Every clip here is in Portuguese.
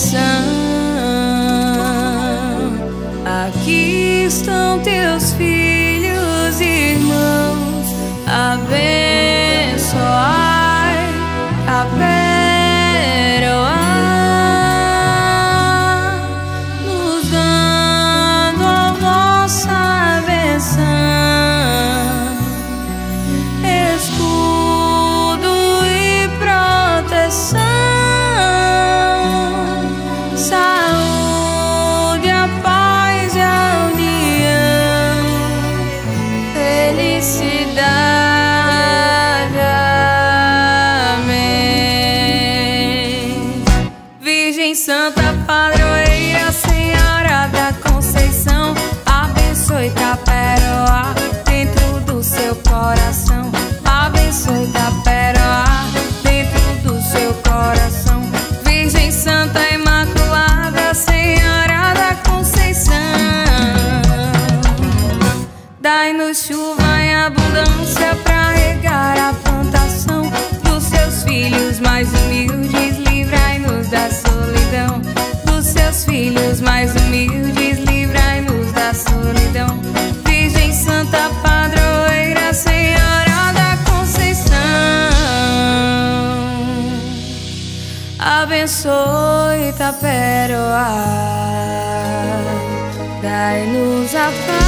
coração. Aqui estão teus filhos. Dai-nos chuva em abundância para regar a plantação dos seus filhos mais humildes. Livrai-nos da solidão dos seus filhos mais humildes. Livrai-nos da solidão. Virgem Santa Padroeira, Senhora da Conceição. Abençoe Taperoá, dai-nos a paz,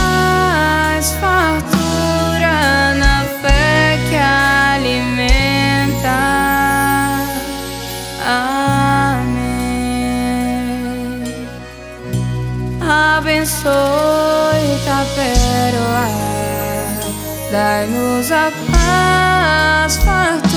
Abençoe Taperoá, dai-nos a paz, fartura